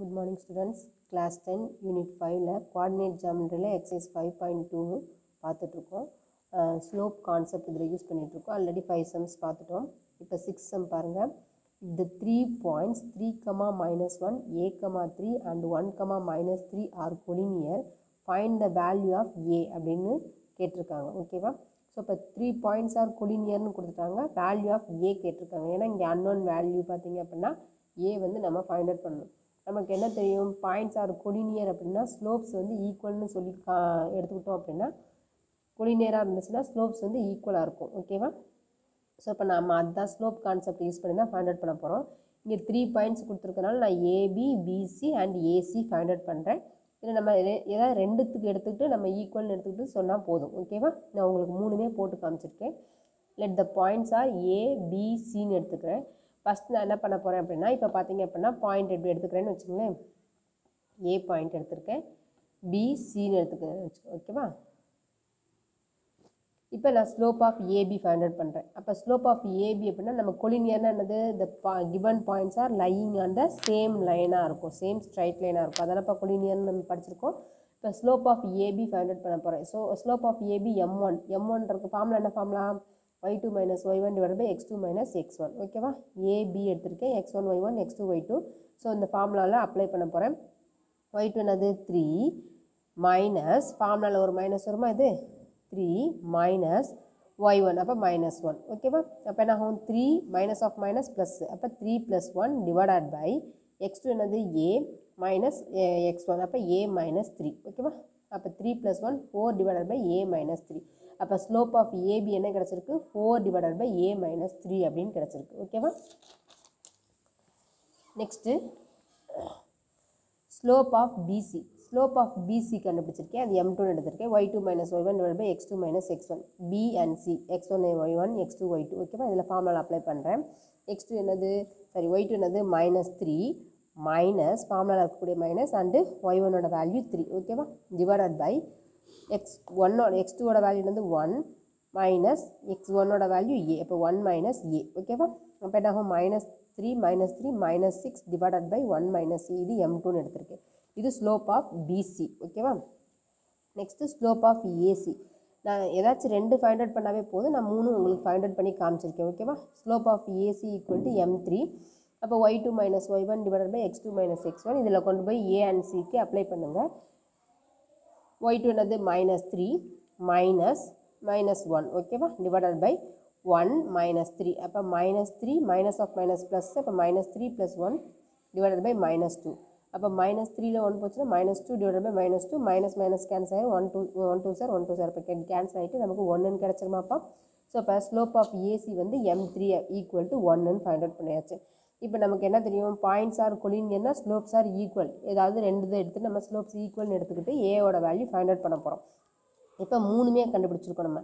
Good morning students class ten unit ஃபைவ்ல coordinate ஜாமெண்ட்ரியில் exercise five point two பார்த்துட்ருக்கோம் slope concept இதில் use பண்ணிகிட்ருக்கோம் ஆல்ரெடி ஃபைவ் சம்ஸ் பார்த்துட்டோம். இப்போ சிக்ஸ் சம் பாருங்கள் இந்த three points three comma minus one A comma three and one comma minus three are collinear find the value of A அப்படின்னு கேட்டிருக்காங்க. ஓகேவா ஸோ இப்போ த்ரீ பாயிண்ட்ஸ் ஆர் கொலினியர்னு கொடுத்துட்டாங்க. வேல்யூ ஆஃப் ஏ கேட்டிருக்காங்க. ஏன்னா இங்கே அன்னோன் வேல்யூ பார்த்தீங்க அப்படின்னா ஏ வந்து நம்ம ஃபைண்ட் அவுட் பண்ணணும். நமக்கு என்ன தெரியும்? பாயிண்ட்ஸ் ஆர் கொலினியர் அப்படின்னா ஸ்லோப்ஸ் வந்து ஈக்குவல்னு சொல்லி கா எடுத்துக்கிட்டோம் அப்படின்னா கொலினியராக இருந்துச்சுன்னா ஸ்லோப்ஸ் வந்து ஈக்குவலாக இருக்கும். ஓகேவா ஸோ இப்போ நம்ம அதுதான் ஸ்லோப் கான்செப்ட் யூஸ் பண்ணி தான் ஃபைண்ட் அவுட் பண்ண போகிறோம் இங்கே த்ரீ பாயிண்ட்ஸ் கொடுத்துருக்கனால நான் AB BC and AC find out பண்ணுறேன் இல்லை நம்ம ஏதாவது ரெண்டுத்துக்கு எடுத்துக்கிட்டு நம்ம ஈக்குவல்னு எடுத்துக்கிட்டு சொன்னால் போதும். ஓகேவா நான் உங்களுக்கு மூணுமே போட்டு காமிச்சிருக்கேன். லெட் த பாயிண்ட்ஸ் ஆர் ஏபிசின்னு எடுத்துக்கிறேன். ஃபஸ்ட் நான் என்ன பண்ண போகிறேன் அப்படின்னா இப்போ பார்த்தீங்க அப்படின்னா பாயிண்ட் எப்படி எடுத்துக்கிறேன்னு வச்சுக்கோங்களேன். ஏ பாயிண்ட் எடுத்திருக்கேன். பி சின்னு எடுத்துக்கிறேன்னு வச்சுக்கோ ஓகேவா இப்போ நான் slope of AB find out பண்ணுறேன் அப்போ ஸ்லோப் ஆஃப் ஏபி அப்படின்னா நம்ம கொலினியர்னா என்னது? இந்த பா given points are lying on the same லைனாக இருக்கும். சேம் ஸ்ட்ரைட் லைனாக இருக்கும். அதனால் இப்போ கொலினியர்னு நம்ம படிச்சிருக்கோம். இப்போ slope of AB find out பண்ண போகிறேன் so slope of AB M one M ஒன்றது formula என்ன formula Y two minus Y one divide by X two minus X one ஓகேவா ஏபி எடுத்திருக்கேன். X one Y one X two Y two so இந்த ஃபார்முலாவில் apply பண்ண போகிறேன் Y two என்னது? Three minus ஃபார்முலாவில் ஒரு மைனஸ் வருமா இது? த்ரீ மைனஸ் ஒய் ஒன் அப்போ மைனஸ் ஒன் ஓகேவா அப்போ என்ன ஆகும்? Three minus of minus plus அப்போ three plus one divided by X two என்னது? ஏ மைனஸ் எக்ஸ் ஒன் அப்போ ஏ மைனஸ் த்ரீ ஓகேவா அப்போ three plus one four divided by A minus three அப்போ ஸ்லோப் ஆஃப் ஏபி என்ன கிடச்சிருக்கு? Four divided by A minus three அப்படின்னு கிடச்சிருக்கு. ஓகேவா next slope of BC slope of BC கண்டுபிடிச்சிருக்கேன். அது எம் டூன்னு எடுத்திருக்கேன். Y two minus Y one divide by X two minus X one B and C X one Y one X two Y two ஓகேவா இதில் formula apply பண்ணுறேன் X two என்னது? Sorry Y two என்னது? Minus three minus ஃபார்முலாவில் இருக்கக்கூடிய minus and Y ஒன்னோட value three ஓகேவா divided by X ஒன்னோட எக்ஸ் டூவோட வேல்யூ வந்து ஒன் மைனஸ் எக்ஸ் ஒன்னோட வேல்யூ ஏ இப்போ ஒன் மைனஸ் ஏ ஓகேவா அப்போ என்ன ஆகும்? Minus three minus three minus six divided by one minus இது எம் டூன்னு எடுத்திருக்கேன் இது ஸ்லோப் ஆஃப் பிசி ஓகேவா நெக்ஸ்ட்டு ஸ்லோப் ஆஃப் ஏசி நான் ஏதாச்சும் ரெண்டு ஃபைண்ட் அவுட் பண்ணாவே போதும். நான் மூணு உங்களுக்கு ஃபைண்ட் அவுட் பண்ணி காமிச்சிருக்கேன் ஓகேவா slope of AC equal to M three அப்போ Y two minus Y one divided by X two minus X one இதில் கொண்டு போய் ஏ அண்ட் சிக்கு அப்ளை பண்ணுங்கள் ஒய் டூ என்னது? Minus three minus minus one ஓகேவா divided by one minus three அப்போ minus three minus of minus plus அப்போ minus three plus one divided by minus two அப்போ மைனஸ் த்ரீல ஒன் போச்சுன்னா minus two divide by minus two minus minus cancel ஆகிடும் one two one two sir one two sir இப்போ cancel ஆகிட்டு நமக்கு ஒன்றுன்னு கிடச்சிருமாப்பா. ஸோ இப்போ ஸ்லோப் ஆஃப் ஏசி வந்து எம் த்ரீ ஈக்குவல் டு ஒன்னுன்னு ஃபைண்ட் அவுட் பண்ணியாச்சு. இப்போ நமக்கு என்ன தெரியும்? பாயிண்ட்ஸ் ஆர் கொலினியர்னா ஸ்லோப்ஸ் ஆர் ஈக்குவல் ஏதாவது ரெண்டு இதை எடுத்து நம்ம ஸ்லோப்ஸ் ஈக்குவல்னு எடுத்துக்கிட்டு ஏவோட வேல்யூ ஃபைண்ட் அவுட் பண்ண போகிறோம் இப்போ மூணுமே கண்டுபிடிச்சிருக்கோம் நம்ம.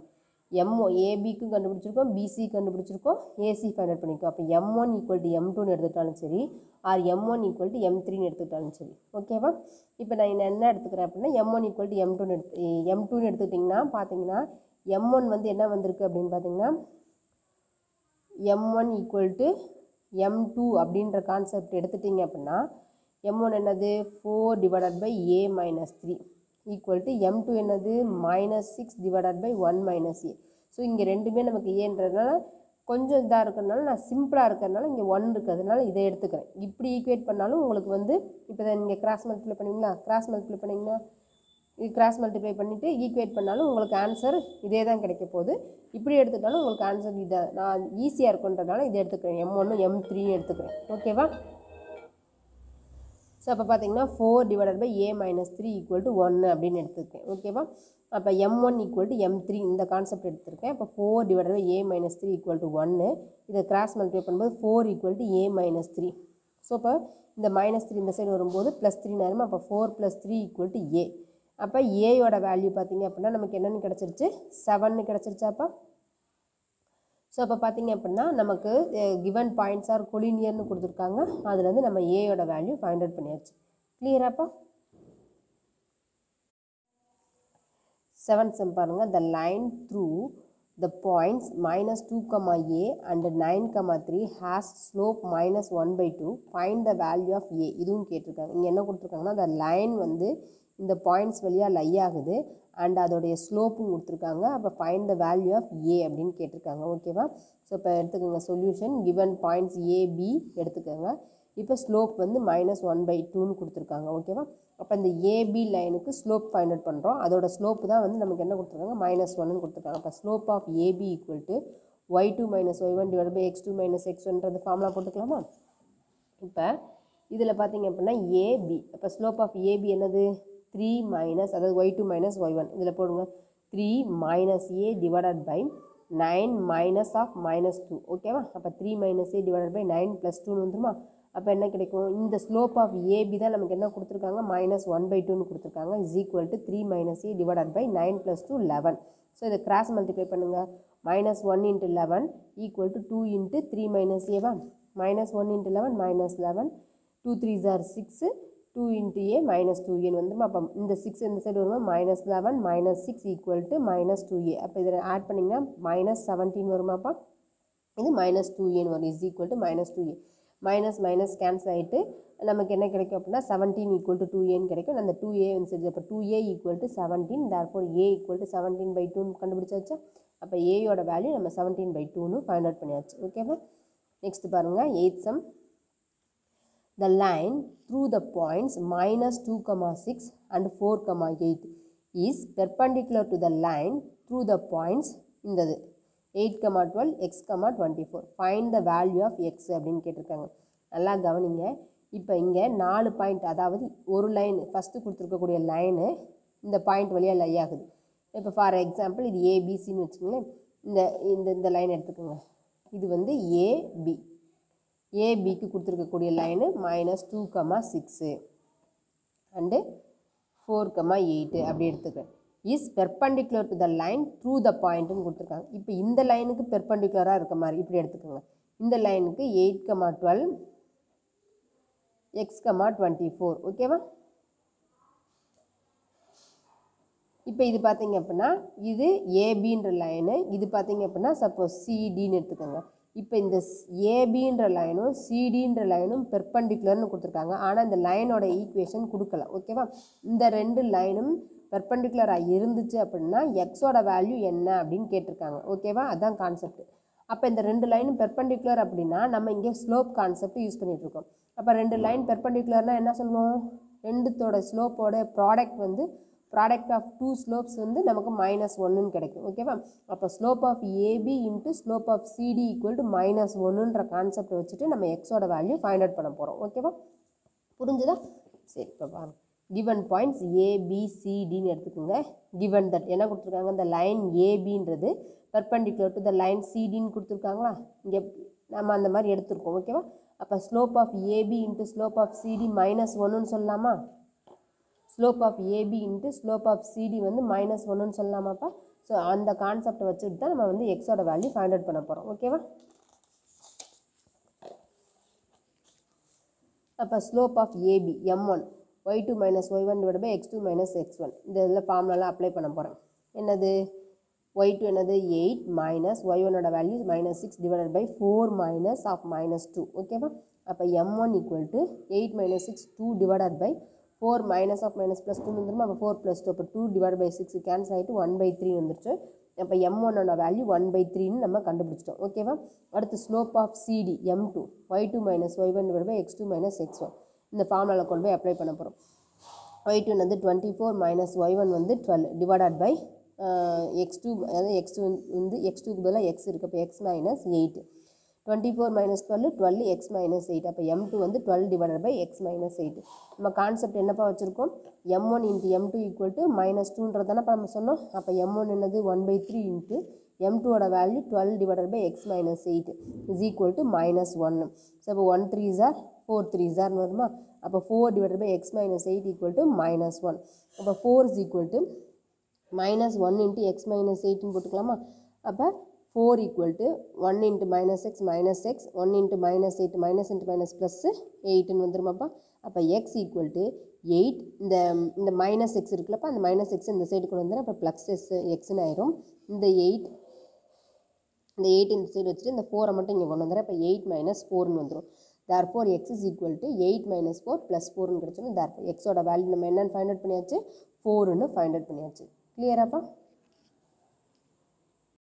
எம் ஏபிக்கும் கண்டுபிடிச்சிருக்கோம். பிசி கண்டுபிடிச்சிருக்கோம். ஏசி ஃபைண்ட் அவுட் பண்ணியிருக்கோம் அப்போ M one equal to M டூன்னு எடுத்துக்கிட்டாலும் சரி or M one equal to M த்ரீன்னு எடுத்துக்கிட்டாலும் சரி. ஓகேவா இப்போ நான் என்ன என்ன எடுத்துக்கிறேன் அப்படின்னா M one equal to M டூன்னு எடுத்து எம் டூன்னு எடுத்துக்கிட்டிங்கன்னா பார்த்தீங்கன்னா எம் ஒன் வந்து என்ன வந்திருக்கு அப்படின்னு பார்த்தீங்கன்னா M one equal to M two அப்படின்ற கான்செப்ட் எடுத்துட்டிங்க அப்படின்னா எம் ஒன் என்னது? Four divided by A minus three equal to M two என்னது? Minus six divided by one minus A so இங்கே ரெண்டுமே நமக்கு ஏன்றதுனால கொஞ்சம் இதாக இருக்கிறதுனால நான் சிம்பிளாக இருக்கிறதுனால இங்கே ஒன் இருக்கிறதுனால இதை எடுத்துக்கிறேன். இப்படி ஈக்குவேட் பண்ணாலும் உங்களுக்கு வந்து இப்போ நீங்கள் கிராஸ் மல்டிப்ளை பண்ணுவீங்களா? கிராஸ் மல்டிப்ளை பண்ணிங்கன்னா கிராஸ் மல்டிப்ளை பண்ணிவிட்டு ஈக்குவேட் பண்ணாலும் உங்களுக்கு ஆன்சர் இதே தான் கிடைக்க போகுது. இப்படி எடுத்துட்டாலும் உங்களுக்கு ஆன்சர் இதை நான் ஈஸியாக இருக்குன்றதுனால இதை எடுத்துக்கிறேன். எம் ஒன்று எம் த்ரீன்னு எடுத்துக்கிறேன். ஓகேவா ஸோ அப்போ பார்த்தீங்கன்னா four divided by A minus three equal to ஒன்று அப்படின்னு எடுத்துருக்கேன் ஓகேவா அப்போ M one equal to M three இந்த கான்செப்ட் எடுத்திருக்கேன். அப்போ four divided by A minus three equal to ஒன்று இதை கிராஸ் மல்டிப்ளை பண்ணும்போது four equal to A minus three so இப்போ இந்த மைனஸ் த்ரீ இந்த சைடு வரும்போது ப்ளஸ் த்ரீ நேரமாக அப்போ four plus three equal to A அப்போ ஏயோட வேல்யூ பார்த்தீங்க அப்படின்னா நமக்கு என்னென்னு கிடச்சிருச்சு? செவன்னு கிடச்சிருச்சாப்பா ஸோ அப்போ. பார்த்தீங்க அப்படின்னா நமக்கு கிவன் பாயிண்ட்ஸ் ஆர் கொலினியர்னு கொடுத்துருக்காங்க. அதுலேருந்து நம்ம ஏயோட வேல்யூ ஃபைண்ட் அவுட் பண்ணியாச்சு. கிளியராப்பா செவன்த் செம் பாருங்கள் the line through the points minus 2 comma a and 9 comma 3 has slope minus 1 by 2 find the value of A இதுவும் கேட்டிருக்காங்க. இங்கே என்ன கொடுத்துருக்காங்கன்னா த லைன் வந்து இந்த பாயிண்ட்ஸ் வழியாக லை ஆகுது. அண்ட் அதோடைய ஸ்லோப்பும் கொடுத்துருக்காங்க. அப்போ find the value of A அப்படின்னு கேட்டிருக்காங்க. ஓகேவா ஸோ இப்போ எடுத்துக்கோங்க. சொல்யூஷன் கிவன் பாயிண்ட்ஸ் ஏபி எடுத்துக்கோங்க. இப்போ ஸ்லோப் வந்து மைனஸ் ஒன் பை டூன்னு கொடுத்துருக்காங்க. ஓகேவா அப்போ இந்த ஏபி லைனுக்கு ஸ்லோப் ஃபைண்ட் அவுட் பண்ணுறோம் அதோட ஸ்லோப் தான் வந்து நமக்கு என்ன கொடுத்துருக்காங்க? மைனஸ் ஒன்னு கொடுத்துருக்காங்க. அப்போ slope of AB equal to Y two minus Y one divide by X two minus X ஒன்றது formula போட்டுக்கலாமா? இப்போ இதில் பார்த்தீங்க அப்படின்னா ஏபி அப்போ ஸ்லோப் ஆஃப் ஏபி என்னது? த்ரீ மைனஸ் அதாவது Y two minus Y one இதில் போடுங்க. Three minus A divided by nine minus of minus two ஓகேவா அப்போ three minus A divided by nine plus டூன்னு வந்துருமா? அப்போ என்ன கிடைக்கும்? இந்த ஸ்லோப் ஆஃப் ஏபி தான் நமக்கு என்ன கொடுத்துருக்காங்க? மைனஸ் ஒன் பை டூன்னு கொடுத்துருக்காங்க. Is equal to three minus A divided by nine plus two eleven so இதை கிராஸ் மல்டிப்ளை பண்ணுங்கள் minus one into eleven equal to two into three minus Eva minus one into eleven minus eleven two three are six two into A minus two ஏன்னு வந்துருமா அப்போ இந்த six இந்த side வருமா minus eleven minus six equal to minus two A அப்போ இதில் add பண்ணிங்கன்னா minus seventeen வருமாப்பா இது மைனஸ் டூ ஏன்னு வரும். Is equal to minus two A minus minus cancel ஆகிட்டு நமக்கு என்ன கிடைக்கும் அப்படின்னா செவன்டீன் ஈக்குவல் டு டூ ஏன்னு கிடைக்கும். அந்த டூ ஏ வந்து சரி அப்போ two A equal to seventeen therefore A equal to seventeen by டூன்னு கண்டுபிடிச்சாச்சா? அப்போ ஏயோட வேல்யூ நம்ம செவன்டீன் பை டூன்னு ஃபைண்ட் அவுட் பண்ணியாச்சு. ஓகேவா நெக்ஸ்ட் பாருங்கள் eight sum the line through the points minus 2 comma 6 and 4 comma 8 is perpendicular to the line through the points இந்தது 8 comma 12 x comma 24 find the value of x அப்படின்னு கேட்டிருக்காங்க. நல்லா கவனிங்க. இப்போ இங்கே நாலு பாயிண்ட் அதாவது ஒரு லைன் ஃபஸ்ட்டு கொடுத்துருக்கக்கூடிய லைனு இந்த பாயிண்ட் வழியாக லை ஆகுது. இப்போ ஃபார் எக்ஸாம்பிள் இது ஏபிசின்னு வச்சுக்கோங்களேன். இந்த இந்த இந்த லைன் எடுத்துக்கோங்க. இது வந்து ஏபி ஏபிக்கு கொடுத்துருக்கக்கூடிய line minus two comma six and four comma eight அப்படி எடுத்துக்கிறேன். Is perpendicular to the line through the பாயிண்ட்டுன்னு கொடுத்துருக்காங்க. இப்போ இந்த லைனுக்கு பெர்பண்டிகுலராக இருக்க மாதிரி இப்படி எடுத்துக்கோங்க. இந்த லைனுக்கு eight comma twelve X comma twenty four ஓகேவா இப்போ இது பார்த்தீங்க அப்படின்னா இது ஏபின்ற லைனு இது பார்த்தீங்க அப்படின்னா சப்போஸ் சிடின்னு எடுத்துக்கோங்க. இப்போ இந்த ஏபின்ற லைனும் சிடின்ற லைனும் பெர்பண்டிகுலர்னு கொடுத்துருக்காங்க. ஆனால் இந்த லைனோட ஈக்குவேஷன் கொடுக்கல. ஓகேவா இந்த ரெண்டு லைனும் பெர்பண்டிகுலராக இருந்துச்சு அப்படின்னா எக்ஸோட வேல்யூ என்ன அப்படின்னு கேட்டிருக்காங்க. ஓகேவா அதுதான் கான்செப்ட் அப்போ இந்த ரெண்டு லைனும் பெர்பண்டிகுலர் அப்படின்னா நம்ம இங்கே ஸ்லோப் கான்செப்ட் யூஸ் பண்ணிகிட்ருக்கோம் அப்போ ரெண்டு லைன் பெர்பண்டிகுலர்னால் என்ன சொல்லுவோம்? ரெண்டுத்தோட ஸ்லோப்போட ப்ராடக்ட் வந்து ப்ராடக்ட் ஆஃப் டூ ஸ்லோப்ஸ் வந்து நமக்கு மைனஸ் ஒன்றுன்னு கிடைக்கும். ஓகேவா அப்போ slope of AB into slope of CD equal to minus ஒன்றுன்ற concept வச்சுட்டு நம்ம எக்ஸோட வேல்யூ ஃபைண்ட் அவுட் பண்ண போகிறோம் ஓகேவா புரிஞ்சுதா? சரி இப்போ பாருங்க. கிவன் பாயிண்ட்ஸ் ஏபிசிடின்னு எடுத்துக்கோங்க. கிவன் தட் என்ன கொடுத்துருக்காங்க? இந்த லைன் ஏபின்றது பெர்பண்டிகுலர் டு த லைன் சிடின்னு கொடுத்துருக்காங்களா? இங்கே நம்ம அந்த மாதிரி எடுத்துருக்கோம். ஓகேவா அப்போ slope of AB into slope of CD minus ஒன்றுன்னு சொல்லலாமா? Slope of AB into slope of CD வந்து மைனஸ் ஒன்றுன்னு சொல்லலாமாப்பா? ஸோ அந்த கான்செப்டை வச்சுட்டு தான் நம்ம வந்து எக்ஸோட வேல்யூ ஃபைண்ட் அவுட் பண்ண போகிறோம் ஓகேவா அப்போ slope of AB M one Y two minus Y one divide by X two minus X one இந்த இதில் ஃபார்ம்லாம் அப்ளை பண்ண போகிறேன் என்னது? ஒய் டூ என்னது? எயிட் மைனஸ் ஒய் ஒன்னோட value minus six divided by four minus of minus two ஓகேவா அப்போ M one equal to eight minus six two divided by four minus of minus plus two வந்துருமா? அப்போ four plus two அப்போ two divide by six cancel ஆகிட்டு one by three வந்துருச்சு. அப்போ M ஒன்னோட value one by த்ரீன்னு நம்ம கண்டுபிடிச்சிட்டோம். ஓகேவா அடுத்து slope of CD M two Y two minus Y one divide by X two minus X one இந்த ஃபார்முலாவில் கொண்டு போய் அப்ளை பண்ண போகிறோம் ஒய் டூ வந்து twenty four minus Y one வந்து twelve divided by X two அதாவது எக்ஸ் டூ வந்து எக்ஸ் டூக்கு பதிலாக எக்ஸ் இருக்குது அப்போ X minus eight twenty four minus twelve twelve X minus eight அப்போ எம் டூ வந்து twelve divided by X minus eight நம்ம கான்செப்ட் என்னப்பா வச்சுருக்கோம்? M one into M two equal to minus டூன்றது தானே நம்ம சொன்னோம்? அப்போ எம் ஒன் என்னது? One by three into M டூவோட value twelve divided by X minus eight is equal to minus ஒன்று ஸோ இப்போ one three are four three ஜார்னு வருமா? அப்போ four divided by X minus eight equal to minus one அப்போ four is equal to minus one into X minus எயிட்னு போட்டுக்கலாமா? அப்போ four equal to one into minus X minus X one into minus eight minus into minus plus எயிட்டுன்னு வந்துருமாப்பா அப்போ. X equal to eight இந்த இந்த minus X இருக்குல்லப்பா அந்த minus X இந்த side கொண்டு வந்துடும் அப்போ ப்ளஸ் எஸ் எக்ஸ்னு ஆயிரும். இந்த எயிட் இந்த எயிட் இந்த சைடு வச்சுட்டு இந்த ஃபோரை மட்டும் இங்கே கொண்டு வந்துடுறேன் இப்போ எயிட் மைனஸ் ஃபோர்னு வந்துடும் therefore X is equal to eight minus four plus ஃபோர்னு கிடச்சிடும் தேர் எக்ஸோட வேல்யூ நம்ம என்னென்னு ஃபைண்ட் அவுட் பண்ணியாச்சு? ஃபோர்னு ஃபைண்ட் அவுட் பண்ணியாச்சு. கிளியராப்பா